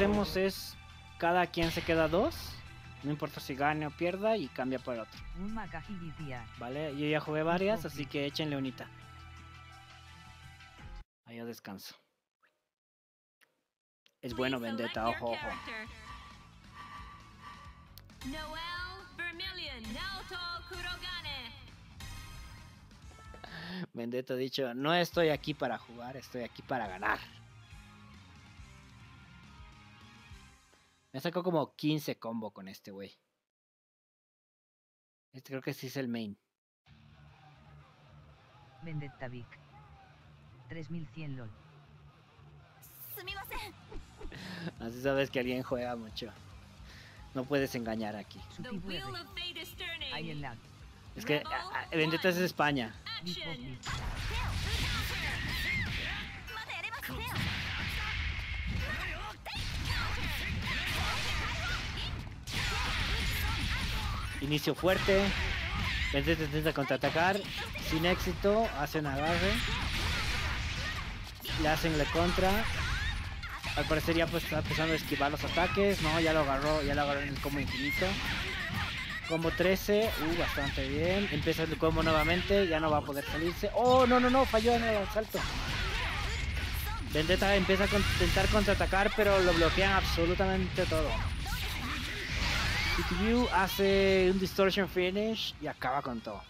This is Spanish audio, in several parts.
hacemos es cada quien se queda dos. No importa si gane o pierda y cambia por otro. Vale, yo ya jugué varias, así que échenle unita. Ahí yo descanso. Es bueno Vendetta, ojo, ojo. Vendetta ha dicho, no estoy aquí para jugar, estoy aquí para ganar. Me sacó como 15 combo con este güey. Este creo que sí es el main. Vendetta Vic. 3100 LOL. Así sabes que alguien juega mucho. No puedes engañar aquí. Es que Vendetta es España. Inicio fuerte. Vendetta intenta contraatacar. Sin éxito. Hace un agarre. Le hacen la contra. Al parecer ya pues está empezando a esquivar los ataques. No, ya lo agarró. Ya lo agarró en el combo infinito. Combo 13. Uh, bastante bien. Empieza el combo nuevamente. Ya no va a poder salirse. Oh, no, no, no. Falló en el salto. Vendetta empieza a intentar contraatacar, pero lo bloquean absolutamente todo. Hace un distortion finish y acaba con todo.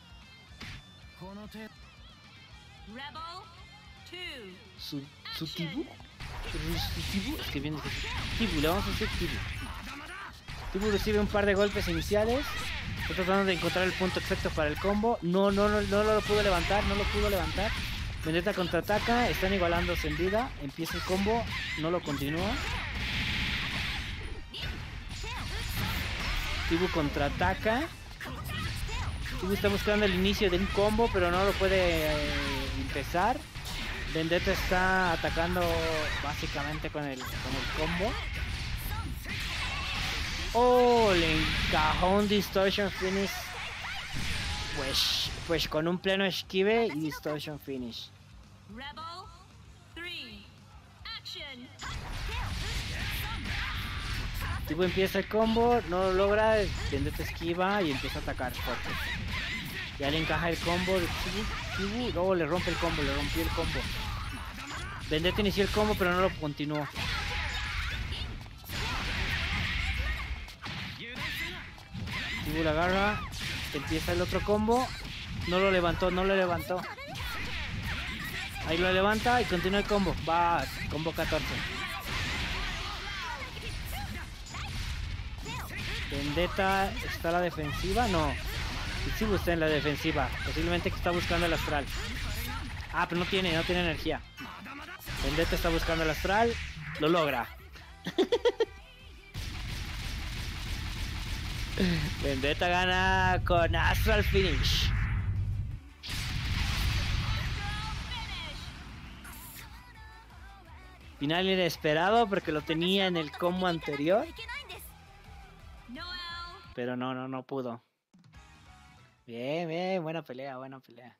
Su, su Tibu. Tibu, es que viene Tibu, le vamos a decir Tibu. Tibu recibe un par de golpes iniciales. Está tratando de encontrar el punto exacto para el combo. No, no, no, no lo pudo levantar, no lo pudo levantar. Vendetta contraataca, están igualándose en vida. Empieza el combo, no lo continúa. Tibu contraataca. Tibu está buscando el inicio de un combo, pero no lo puede eh, empezar. Vendetta está atacando básicamente con el, con el combo. Oh, le encajó un Distortion Finish. Pues, pues con un pleno esquive y Distortion Finish. Tipo empieza el combo, no lo logra, Vendetta esquiva y empieza a atacar fuerte. Ya le encaja el combo de Tibu, luego le rompe el combo, le rompió el combo. Vendetta inició el combo pero no lo continuó. Tibu la agarra, empieza el otro combo, no lo levantó, no lo levantó. Ahí lo levanta y continúa el combo, va, combo 14. Vendetta está a la defensiva, no. Sí, está en la defensiva. Posiblemente que está buscando el astral. Ah, pero no tiene, no tiene energía. Vendetta está buscando el astral. Lo logra. Vendetta gana con Astral Finish. Final inesperado porque lo tenía en el combo anterior. Pero no, no, no pudo. Bien, bien, buena pelea, buena pelea.